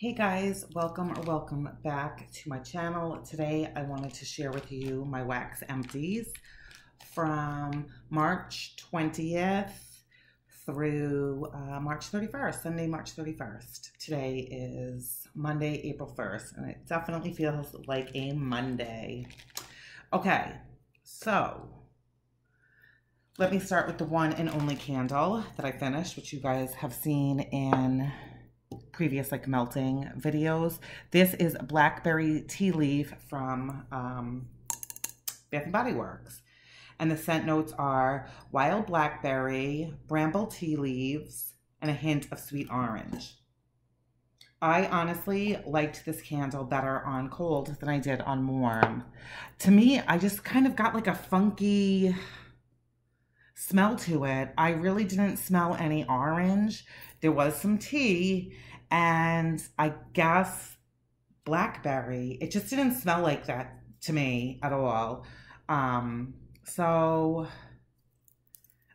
Hey guys, welcome or welcome back to my channel. Today I wanted to share with you my wax empties from March 20th through uh, March 31st, Sunday, March 31st. Today is Monday, April 1st, and it definitely feels like a Monday. Okay, so let me start with the one and only candle that I finished, which you guys have seen in previous like melting videos. This is Blackberry Tea Leaf from um, Bath Body Works. And the scent notes are wild blackberry, bramble tea leaves, and a hint of sweet orange. I honestly liked this candle better on cold than I did on warm. To me, I just kind of got like a funky smell to it. I really didn't smell any orange. There was some tea and I guess blackberry. It just didn't smell like that to me at all. Um, so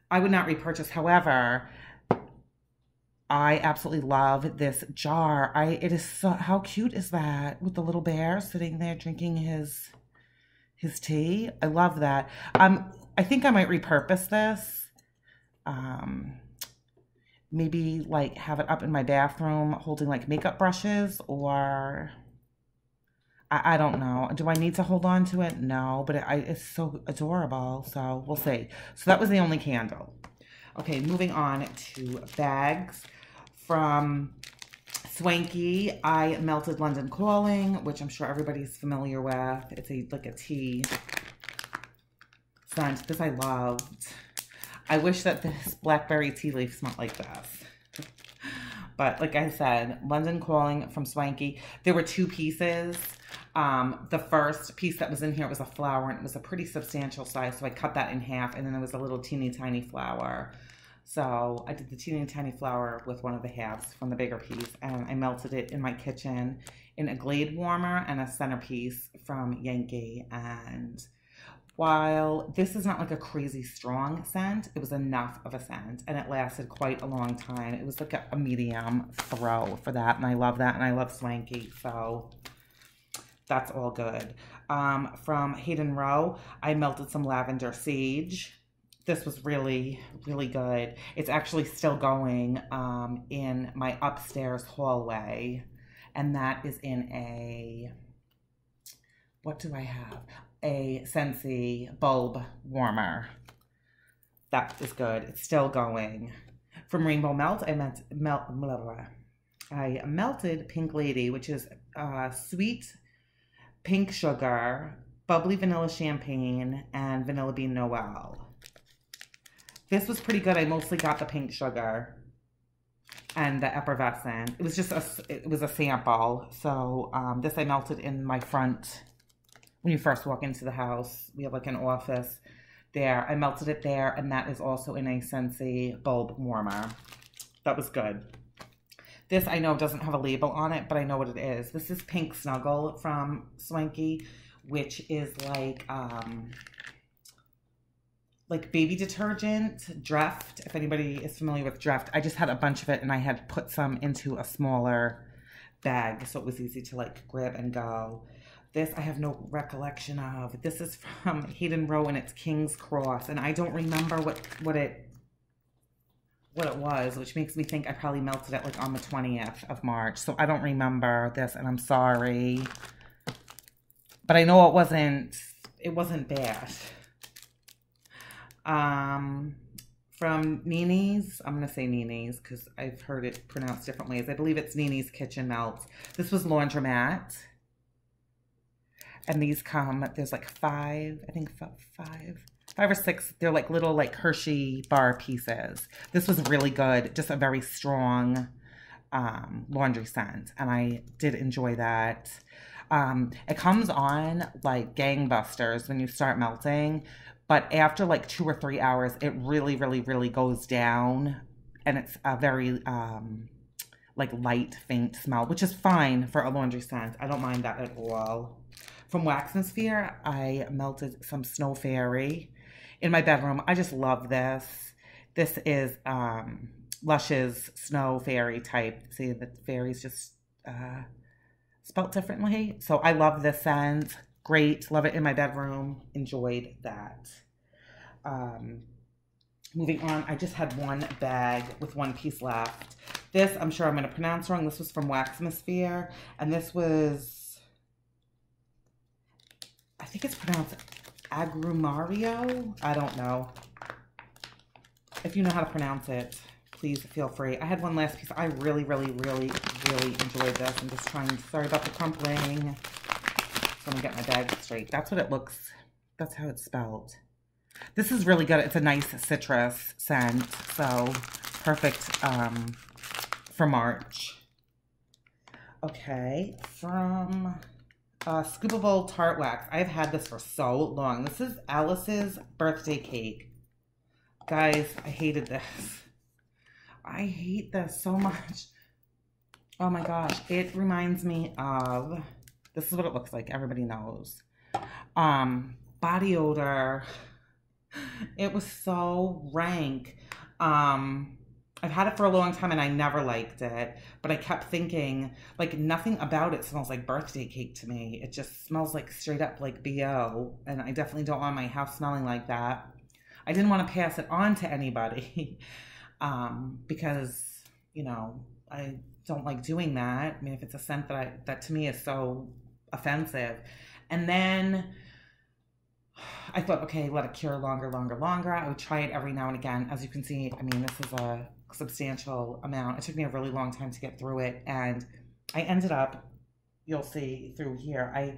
I would not repurchase. However, I absolutely love this jar. I it is so how cute is that with the little bear sitting there drinking his his tea. I love that. Um I think I might repurpose this. Um maybe like have it up in my bathroom holding like makeup brushes or I, I don't know. Do I need to hold on to it? No, but it, I, it's so adorable. So we'll see. So that was the only candle. Okay, moving on to bags from Swanky. I melted London Calling, which I'm sure everybody's familiar with. It's a like a tea scent. This I loved. I wish that this blackberry tea leaf smelled like this. But like I said, London Calling from Swanky. There were two pieces. Um, the first piece that was in here was a flower and it was a pretty substantial size. So I cut that in half and then there was a little teeny tiny flower. So I did the teeny tiny flower with one of the halves from the bigger piece and I melted it in my kitchen in a Glade warmer and a centerpiece from Yankee. And while this is not like a crazy strong scent, it was enough of a scent and it lasted quite a long time. It was like a, medium throw for that. And I love that. And I love Swanky. So that's all good. Um, from Hayden Rowe, I melted some lavender sage. This was really, really good. It's actually still going um, in my upstairs hallway. And that is in a, what do I have? A Scentsy bulb warmer. That is good. It's still going. From Rainbow Melt, I meant melt. Blah, blah, blah. I melted Pink Lady, which is uh, sweet pink sugar, bubbly vanilla champagne, and vanilla bean noel. This was pretty good. I mostly got the pink sugar and the effervescent. It was just a, it was a sample. So um, this I melted in my front when you first walk into the house. We have like an office there. I melted it there, and that is also in a Scentsy bulb warmer. That was good. This I know doesn't have a label on it, but I know what it is. This is Pink Snuggle from Swanky, which is like um, like baby detergent, Dreft. If anybody is familiar with Dreft, I just had a bunch of it and I had put some into a smaller bag so it was easy to like grab and go. This I have no recollection of. This is from Hayden Rowe and it's King's Cross, and I don't remember what what it what it was, which makes me think I probably melted it like on the 20th of March. So I don't remember this and I'm sorry. But I know it wasn't, it wasn't bad. Um, from Nini's, I'm to say Nini's because I've heard it pronounced different ways. I believe it's Nini's Kitchen Melts. This was Laundromat. And these come, there's like five, I think five five or six. They're like little like Hershey bar pieces. This was really good. Just a very strong um, laundry scent, and I did enjoy that. Um, it comes on like gangbusters when you start melting, but after like two or three hours, it really, really, really goes down, and it's a very um, like light, faint smell, which is fine for a laundry scent. I don't mind that at all. From Waxmosphere, I melted some Snow Fairy in my bedroom. I just love this. This is um, Lush's Snow Fairy type. See, the fairies just uh, spelt differently. So I love this scent. Great. Love it in my bedroom. Enjoyed that. Um, moving on, I just had one bag with one piece left. This, I'm sure I'm going to pronounce wrong. This was from Waxmosphere. And this was, think it's pronounced Agrumario. I don't know. If you know how to pronounce it, please feel free. I had one last piece. I really, really, really, really enjoyed this. I'm just trying, sorry about the crumpling. So I'm gonna get my bag straight. That's what it looks, that's how it's spelled. This is really good. It's a nice citrus scent, so perfect um, for March. Okay, from uh, Scoopable Tart Wax. I've had this for so long. This is Alice's birthday cake. Guys, I hated this. I hate this so much. Oh my gosh. It reminds me of, this is what it looks like. Everybody knows. Um, body odor. It was so rank. Um, I've had it for a long time and I never liked it, but I kept thinking like nothing about it smells like birthday cake to me. It just smells like straight up like BO, and I definitely don't want my house smelling like that. I didn't want to pass it on to anybody um, because you know I don't like doing that. I mean, if it's a scent that I, that to me is so offensive, and then I thought, okay, let it cure longer, longer, longer. I would try it every now and again. As you can see, I mean, this is a substantial amount. It took me a really long time to get through it, and I ended up. You'll see through here. I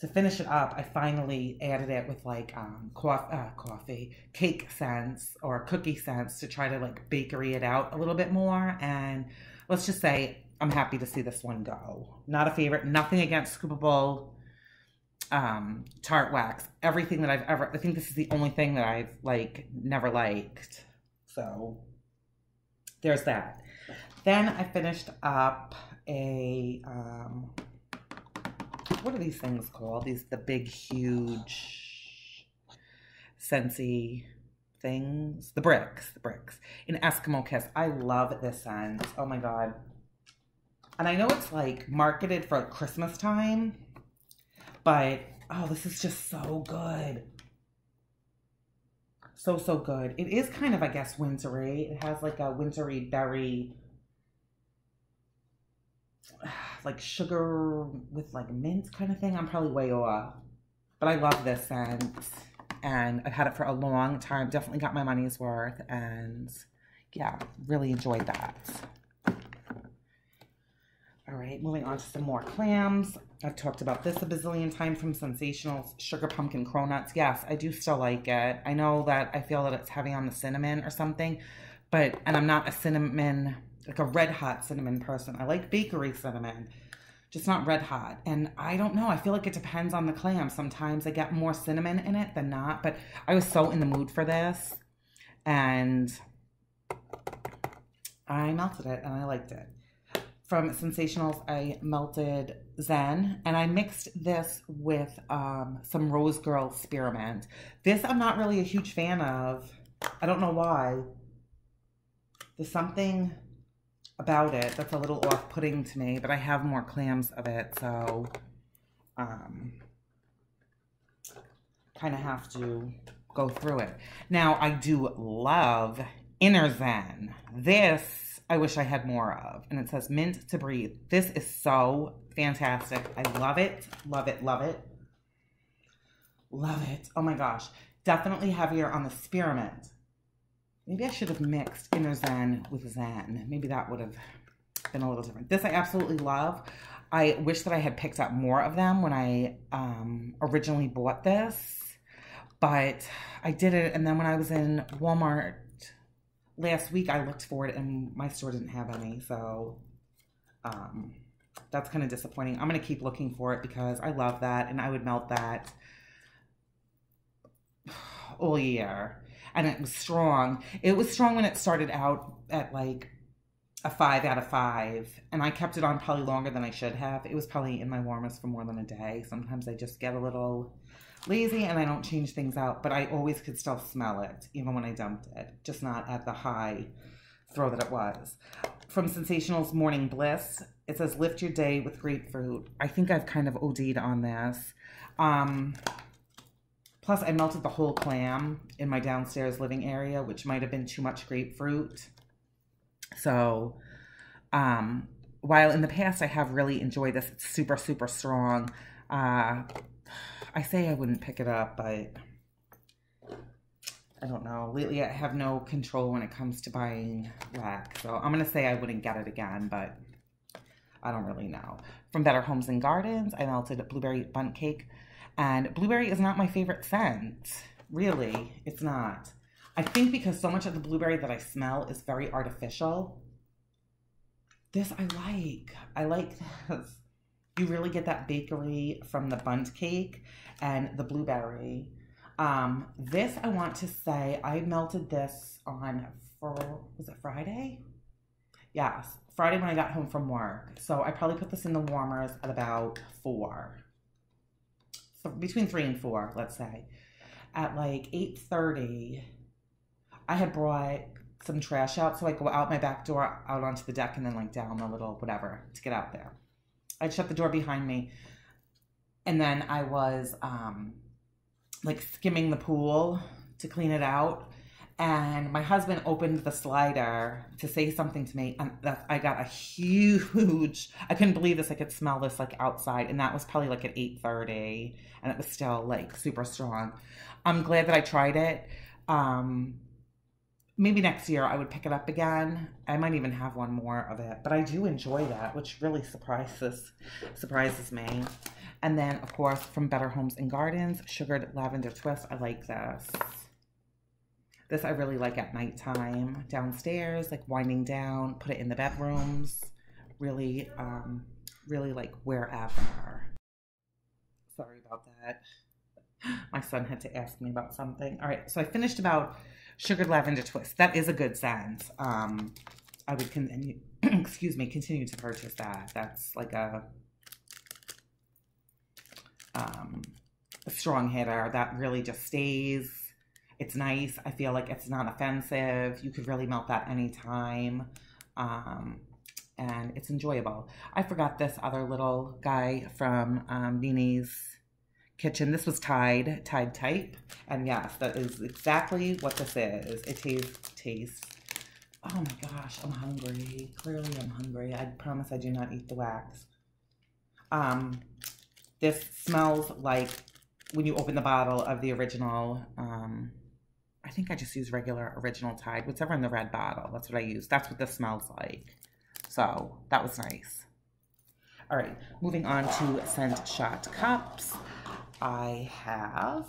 to finish it up, I finally added it with like um, coffee, uh, coffee, cake scents or cookie scents to try to like bakery it out a little bit more. And let's just say I'm happy to see this one go. Not a favorite. Nothing against Scoopable um, Tart Wax. Everything that I've ever, I think this is the only thing that I've like never liked. So there's that. Then I finished up a um, what are these things called? These the big, huge, Scentsy things. The bricks, the bricks. In Eskimo Kiss. I love this scent. Oh my god. And I know it's like marketed for Christmas time, but oh, this is just so good. So, so good. It is kind of, I guess, wintry. It has like a wintry berry like sugar with like mint kind of thing. I'm probably way off. But I love this scent. And I've had it for a long time. Definitely got my money's worth. And yeah, really enjoyed that. All right, moving on to some more clams. I've talked about this a bazillion times from Scentsationals Sugar Pumpkin Cronuts. Yes, I do still like it. I know that I feel that it's heavy on the cinnamon or something, but, and I'm not a cinnamon like a red hot cinnamon person. I like bakery cinnamon, just not red hot. And I don't know. I feel like it depends on the clam. Sometimes I get more cinnamon in it than not. But I was so in the mood for this, and I melted it and I liked it. From Scentsationals, I melted Zen and I mixed this with um, some Rose Girl Spearmint. This I'm not really a huge fan of. I don't know why. There's something about it that's a little off-putting to me, but I have more clams of it, so um, kind of have to go through it. Now, I do love Inner Zen. This, I wish I had more of. And it says mint to breathe. This is so fantastic. I love it, love it, love it. Love it. Oh my gosh. Definitely heavier on the spearmint. Maybe I should have mixed Inner Zen with Zen. Maybe that would have been a little different. This I absolutely love. I wish that I had picked up more of them when I um, originally bought this, but I did it. And then when I was in Walmart last week, I looked for it and my store didn't have any. So um, that's kind of disappointing. I'm going to keep looking for it because I love that and I would melt that all year and it was strong. It was strong when it started out at like a five out of five, and I kept it on probably longer than I should have. It was probably in my warmest for more than a day. Sometimes I just get a little lazy and I don't change things out, but I always could still smell it even when I dumped it, just not at the high throw that it was. From Scentsationals Morning Bliss, it says lift your day with grapefruit. I think I've kind of OD'd on this. Um, plus, I melted the whole clam in my downstairs living area, which might have been too much grapefruit. So, um, while in the past I have really enjoyed this, it's super, super strong. Uh, I say I wouldn't pick it up, but I don't know. Lately, I have no control when it comes to buying wax. So I'm going to say I wouldn't get it again, but I don't really know. From Better Homes and Gardens, I melted blueberry Bundt cake. And blueberry is not my favorite scent. Really, it's not. I think because so much of the blueberry that I smell is very artificial. This I like. I like this. You really get that bakery from the Bundt cake and the blueberry. Um, this I want to say I melted this on for was it Friday? Yes, Friday when I got home from work. So I probably put this in the warmers at about four, so between three and four, let's say. At like eight thirty, I had brought some trash out, so I go out my back door, out onto the deck, and then like down the little whatever to get out there. I'd shut the door behind me, and then I was um, like skimming the pool to clean it out. And my husband opened the slider to say something to me, and that I got a huge. I couldn't believe this. I could smell this like outside, and that was probably like at eight thirty, and it was still like super strong. I'm glad that I tried it. Um, maybe next year I would pick it up again. I might even have one more of it, but I do enjoy that, which really surprises surprises me. And then, of course, from Better Homes and Gardens, Sugared Lavender Twist. I like this. This I really like at nighttime. Downstairs, like winding down, put it in the bedrooms. Really, um, really like wherever. Sorry about that. My son had to ask me about something. All right, so I finished about Sugared Lavender Twist. That is a good scent. Um, I would continue, excuse me, continue to purchase that. That's like a um, a strong hitter that really just stays. It's nice. I feel like it's not offensive. You could really melt that anytime. Um, and it's enjoyable. I forgot this other little guy from um, Nini's kitchen. This was Tide, Tide Type. And yes, that is exactly what this is. It tastes, tastes. Oh my gosh, I'm hungry. Clearly I'm hungry. I promise I do not eat the wax. Um, this smells like when you open the bottle of the original, um, I think I just use regular original Tide, whatever in the red bottle. That's what I use. That's what this smells like. So that was nice. All right, moving on to scent shot cups. I have,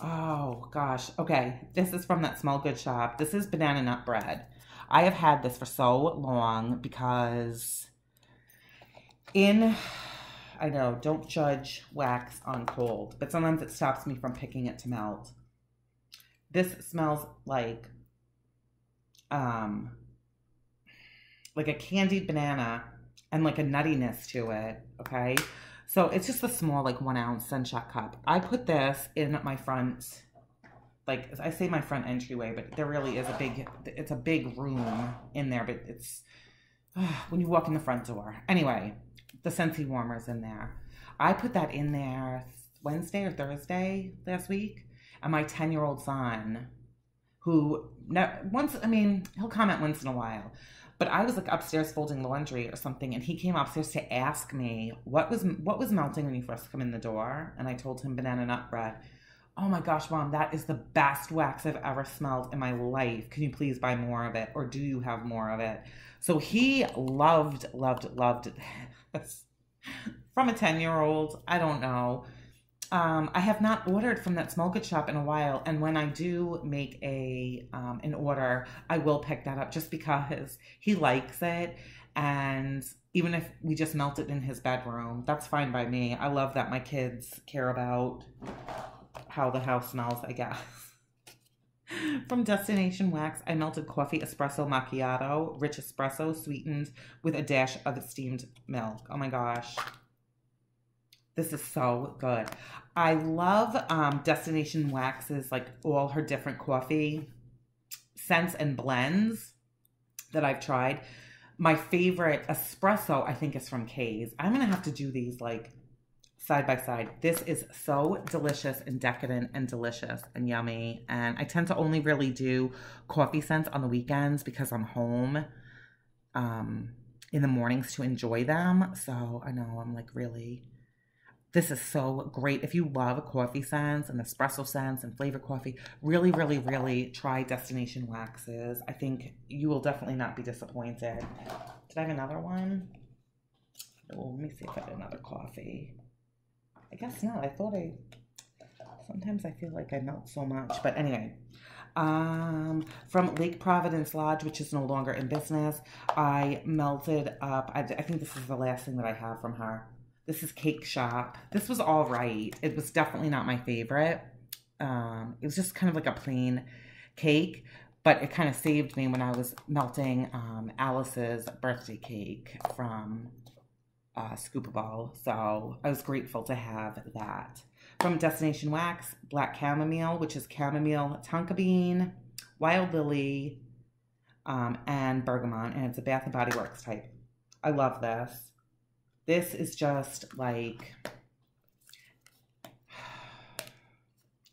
oh gosh, okay. This is from that small Good shop. This is banana nut bread. I have had this for so long because in I know, don't judge wax on cold, but sometimes it stops me from picking it to melt. This smells like um like a candied banana and like a nuttiness to it, okay? So it's just a small like one ounce scent shot cup. I put this in my front, like I say my front entryway, but there really is a big, it's a big room in there, but it's uh, when you walk in the front door. Anyway, the Scentsy warmers in there. I put that in there Wednesday or Thursday last week, and my 10 year old son, who once, I mean, he'll comment once in a while, but I was like upstairs folding laundry or something, and he came upstairs to ask me what was what was melting when you first come in the door, and I told him banana nut bread. Oh my gosh, mom, that is the best wax I've ever smelled in my life. Can you please buy more of it, or do you have more of it? So he loved, loved, loved this from a 10 year old. I don't know. Um, I have not ordered from that small good shop in a while, and when I do make a um, an order, I will pick that up just because he likes it, and even if we just melt it in his bedroom, that's fine by me. I love that my kids care about how the house smells. I guess. From Destination Wax, I melted coffee espresso macchiato, rich espresso sweetened with a dash of steamed milk. Oh my gosh. This is so good. I love um, Destination Wax's, like all her different coffee scents and blends. that I've tried. My favorite espresso, I think, is from Kay's. I'm gonna have to do these like side by side. This is so delicious and decadent and delicious and yummy. And I tend to only really do coffee scents on the weekends because I'm home um, in the mornings to enjoy them. So I know I'm like really this is so great. If you love coffee scents and espresso scents and flavored coffee, really, really, really try Destination Waxes. I think you will definitely not be disappointed. Did I have another one? Oh, let me see if I had another coffee. I guess not. I thought I. Sometimes I feel like I melt so much, but anyway. Um, from Lake Providence Lodge, which is no longer in business, I melted up. I, I think this is the last thing that I have from her. This is Cake Shop. This was all right. It was definitely not my favorite. Um, it was just kind of like a plain cake, but it kind of saved me when I was melting um, Alice's birthday cake from uh, Scoopable. So I was grateful to have that. From Destination Wax, Black Chamomile, which is chamomile, tonka bean, wild lily, um, and bergamot, and it's a Bath and Body Works type. I love this. This is just like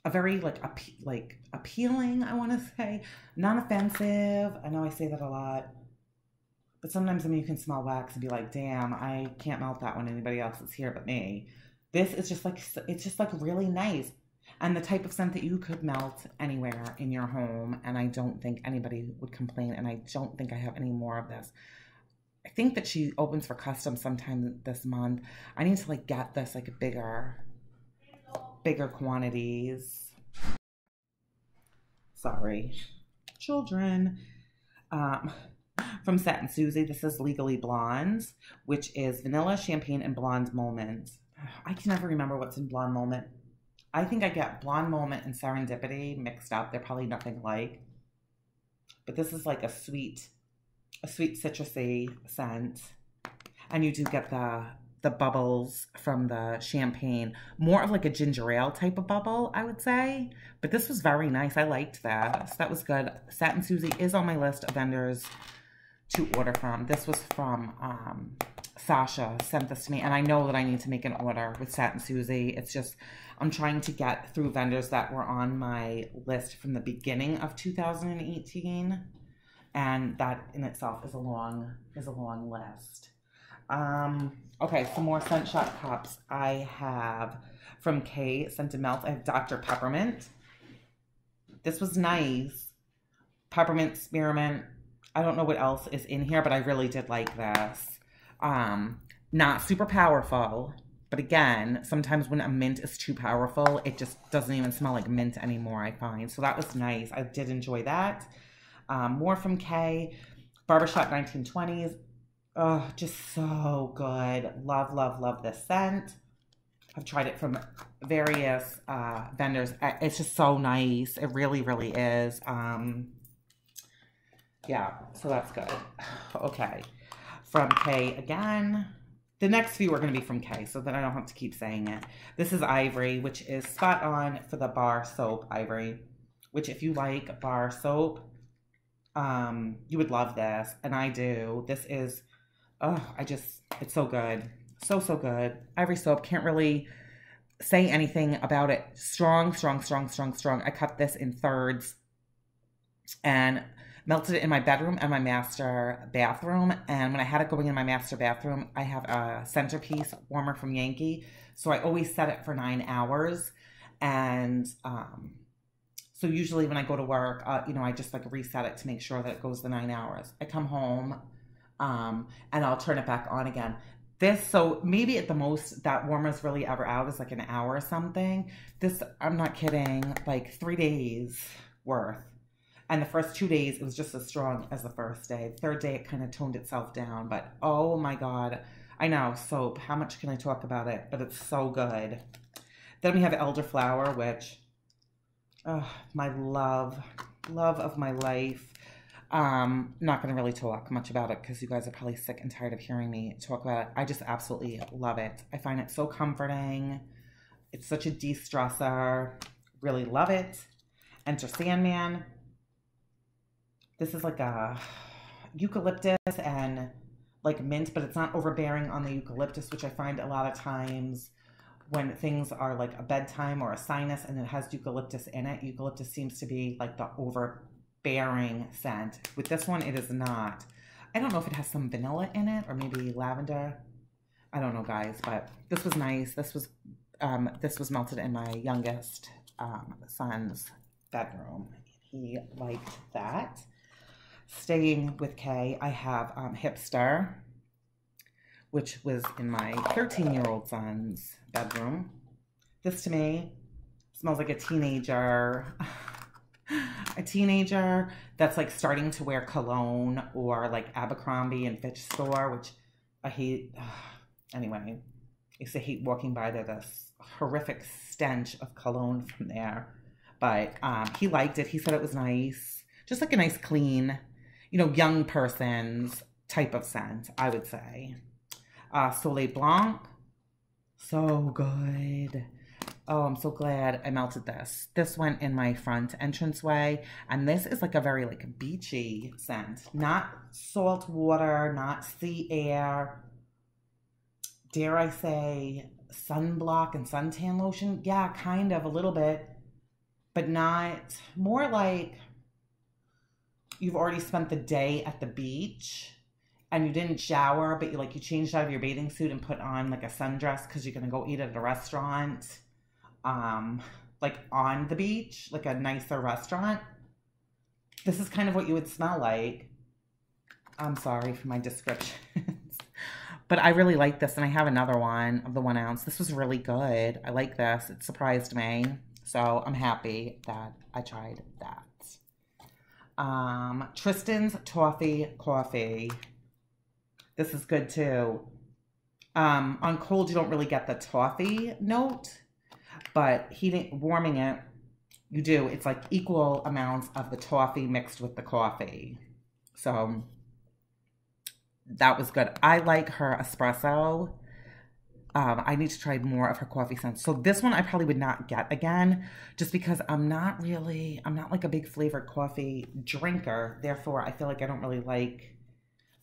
a very like appe- like appealing, I want to say, non-offensive. I know I say that a lot. But sometimes I mean you can smell wax and be like, "Damn, I can't melt that when anybody else is here but me." This is just like it's just like really nice and the type of scent that you could melt anywhere in your home and I don't think anybody would complain and I don't think I have any more of this. I think that she opens for custom sometime this month. I need to like get this like bigger, bigger quantities. Sorry, children. Um, from Satin Susie, this is Legally Blondes, which is vanilla, champagne, and blonde moment. I can never remember what's in blonde moment. I think I get blonde moment and serendipity mixed up. They're probably nothing like. But this is like a sweet a sweet citrusy scent. And you do get the the bubbles from the champagne. More of like a ginger ale type of bubble, I would say. But this was very nice. I liked that. So that was good. Satin Susie is on my list of vendors to order from. This was from um, Sasha sent this to me, and I know that I need to make an order with Satin Susie. It's just I'm trying to get through vendors that were on my list from the beginning of 2018 and that in itself is a long is a long list. Um, okay, some more scent shot cups. I have from Kay Scent Melt. I have Dr. Peppermint. This was nice. Peppermint spearmint. I don't know what else is in here, but I really did like this. Um, not super powerful, but again, sometimes when a mint is too powerful, it just doesn't even smell like mint anymore, I find. So that was nice. I did enjoy that. Um, more from Kay. Barbershop 1920s. Oh, just so good. Love, love, love this scent. I've tried it from various uh, vendors. It's just so nice. It really, really is. Um, yeah, so that's good. Okay. From Kay again. The next few are going to be from Kay, so that I don't have to keep saying it. This is Ivory, which is spot on for the bar soap Ivory, which if you like bar soap, um, you would love this, and I do. This is, oh, I just, it's so good. So, so good. Ivory soap, can't really say anything about it. Strong, strong, strong, strong, strong. I cut this in thirds and melted it in my bedroom and my master bathroom. And when I had it going in my master bathroom, I have a centerpiece warmer from Yankee. So I always set it for nine hours. And um, so usually when I go to work, uh, you know, I just like reset it to make sure that it goes the nine hours. I come home um, and I'll turn it back on again. This, so maybe at the most that warmer's really ever out is like an hour or something. This, I'm not kidding, like three days worth. And the first two days, it was just as strong as the first day. The third day, it kind of toned itself down. But oh my God, I know, soap. How much can I talk about it? But it's so good. Then we have elderflower, which oh, my love, love of my life. Um, not going to really talk much about it because you guys are probably sick and tired of hearing me talk about it. I just absolutely love it. I find it so comforting. It's such a de-stressor. Really love it. Enter Sandman. This is like a, eucalyptus and like mint, but it's not overbearing on the eucalyptus, which I find a lot of times when things are like a bedtime or a sinus and it has eucalyptus in it. Eucalyptus seems to be like the overbearing scent. With this one, it is not. I don't know if it has some vanilla in it or maybe lavender. I don't know, guys, but this was nice. This was um, this was melted in my youngest um, son's bedroom. He liked that. Staying with Kay, I have um, Hipster, which was in my 13-year-old son's bedroom. This to me smells like a teenager. a teenager that's like starting to wear cologne or like Abercrombie and Fitch store, which I hate. Anyway, I used to hate walking by there. This horrific stench of cologne from there. But um, he liked it. He said it was nice. Just like a nice, clean, you know, young person's type of scent, I would say. Uh, Soleil Blanc. So good. Oh, I'm so glad I melted this. This went in my front entranceway, and this is like a very like beachy scent. Not salt water, not sea air. Dare I say sunblock and suntan lotion? Yeah, kind of a little bit, but not more like you've already spent the day at the beach and you didn't shower, but you like you changed out of your bathing suit and put on like a sundress because you're gonna go eat at a restaurant, um, like on the beach, like a nicer restaurant. This is kind of what you would smell like. I'm sorry for my descriptions. but I really like this, and I have another one of the one ounce. This was really good. I like this. It surprised me. So I'm happy that I tried that. Um, Tristan's Toffee Coffee. This is good too. Um, on cold, you don't really get the toffee note, but heating, warming it, you do. It's like equal amounts of the toffee mixed with the coffee. So that was good. I like her espresso. Um, I need to try more of her coffee scents. So this one I probably would not get again, just because I'm not really, I'm not like a big flavored coffee drinker. Therefore, I feel like I don't really like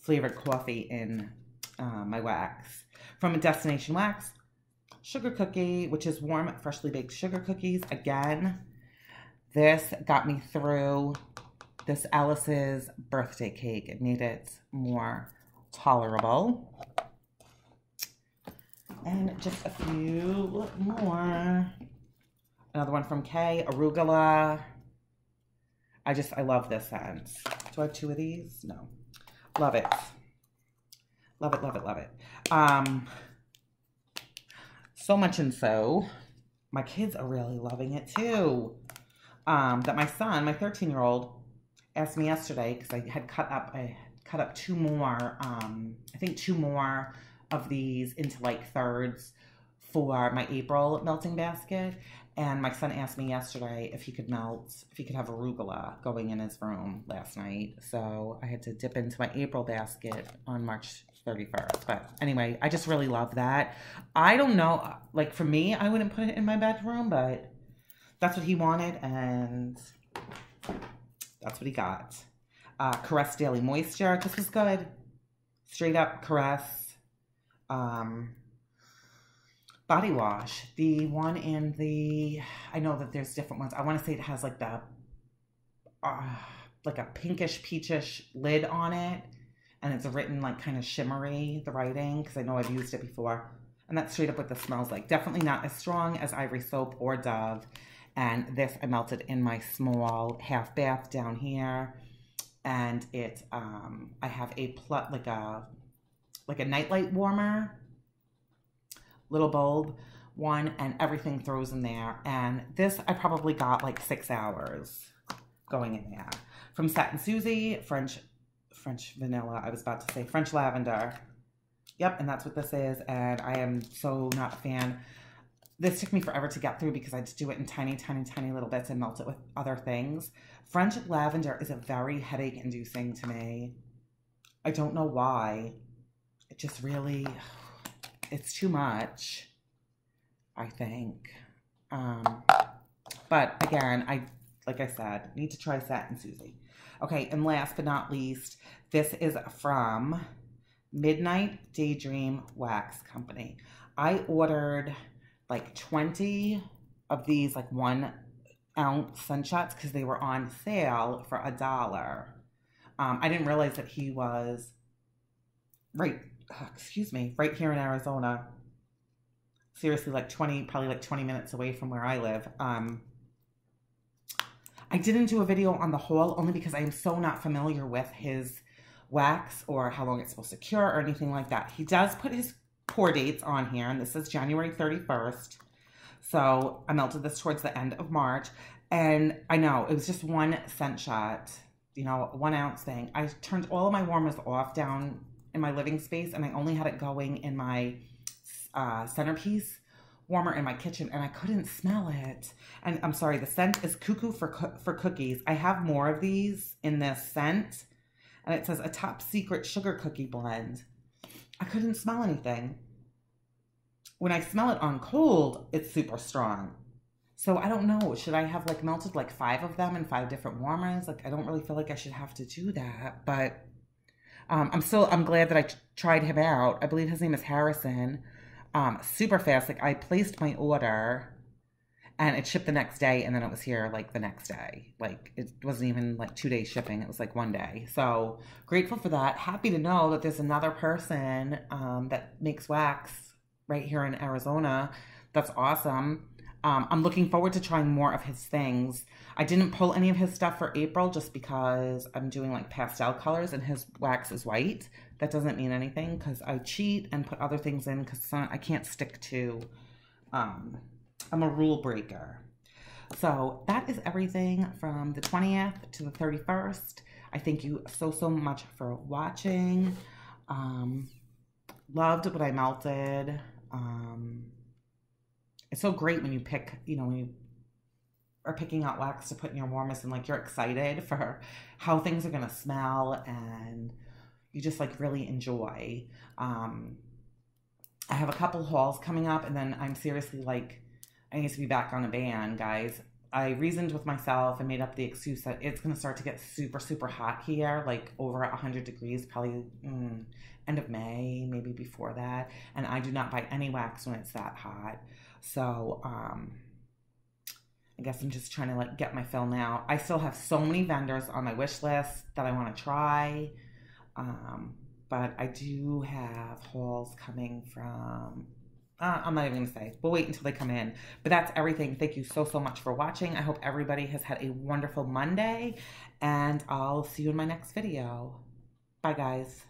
flavored coffee in uh, my wax. From a Destination Wax, sugar cookie, which is warm, freshly baked sugar cookies. Again, this got me through this Alice's birthday cake. It made it more tolerable. And just a few more. Another one from Kay, Arugula. I just, I love this scent. Do I have two of these? No. Love it. Love it, love it, love it. Um, so much and so, my kids are really loving it too. Um, that my son, my 13 year old, asked me yesterday because I had cut up, I cut up two more, um, I think two more of these into like thirds for my April melting basket. And my son asked me yesterday if he could melt, if he could have arugula going in his room last night. So I had to dip into my April basket on March 31st. But anyway, I just really love that. I don't know, like for me, I wouldn't put it in my bedroom, but that's what he wanted and that's what he got. Uh, Caress Daily Moisture. This was good. Straight up Caress um, body wash. The one in the, I know that there's different ones. I want to say it has like the, uh, like a pinkish peachish lid on it. And it's written like kind of shimmery, the writing, because I know I've used it before. And that's straight up what this smells like. Definitely not as strong as Ivory Soap or Dove. And this I melted in my small half bath down here and it um, I have a pl- like a like a nightlight warmer, little bulb one, and everything throws in there. And this I probably got like six hours going in there from Satin Susie French French vanilla. I was about to say French lavender. Yep, and that's what this is. And I am so not a fan this took me forever to get through because I just do it in tiny, tiny, tiny little bits and melt it with other things. French lavender is a very headache inducing to me. I don't know why. It just really, it's too much, I think. Um, but again, I, like I said, need to try Satin Susie. Okay, and last but not least, this is from Midnight Daydream Wax Company. I ordered like 20 of these, like one ounce scent shots, because they were on sale for a dollar. Um, I didn't realize that he was right, excuse me, right here in Arizona. Seriously, like 20, probably like 20 minutes away from where I live. Um, I didn't do a video on the haul only because I am so not familiar with his wax or how long it's supposed to cure or anything like that. He does put his pour dates on here, and this is January 31st. So I melted this towards the end of March. And I know it was just one scent shot, you know, one ounce thing. I turned all of my warmers off down in my living space, and I only had it going in my uh, centerpiece warmer in my kitchen and I couldn't smell it. And I'm sorry, the scent is cuckoo for for cookies. I have more of these in this scent and it says a top secret sugar cookie blend. I couldn't smell anything. When I smell it on cold, it's super strong. So I don't know. Should I have like melted like five of them in five different warmers? Like I don't really feel like I should have to do that, but um, I'm still I'm glad that I tried him out. I believe his name is Harrison um, super fast. Like I placed my order and it shipped the next day and then it was here like the next day. Like it wasn't even like two days shipping. It was like one day. So grateful for that. Happy to know that there's another person um, that makes wax right here in Arizona. That's awesome. Um, I'm looking forward to trying more of his things. I didn't pull any of his stuff for April just because I'm doing like pastel colors and his wax is white. That doesn't mean anything because I cheat and put other things in because I can't stick to, um, I'm a rule breaker. So that is everything from the 20th to the 31st. I thank you so, so much for watching. Um, loved what I melted. Um, it's so great when you pick, you know, when you are picking out wax to put in your warmest and like you're excited for how things are going to smell and you just like really enjoy. Um, I have a couple hauls coming up and then I'm seriously like, I need to be back on a band, guys. I reasoned with myself and made up the excuse that it's going to start to get super, super hot here, like over 100 degrees, probably mm, end of May, maybe before that. And I do not buy any wax when it's that hot. So, um, I guess I'm just trying to like get my fill now. I still have so many vendors on my wish list that I want to try. Um, but I do have hauls coming from uh, I'm not even gonna say. We'll wait until they come in. But that's everything. Thank you so, so much for watching. I hope everybody has had a wonderful Monday, and I'll see you in my next video. Bye, guys.